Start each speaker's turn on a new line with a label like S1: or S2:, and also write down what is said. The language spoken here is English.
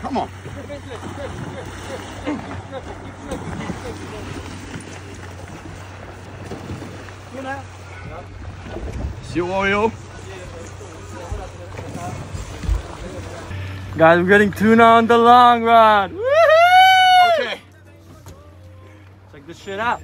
S1: Come on. Seal oil.
S2: Guys, we're getting tuna on the long rod.
S1: Okay.
S2: Check this shit out.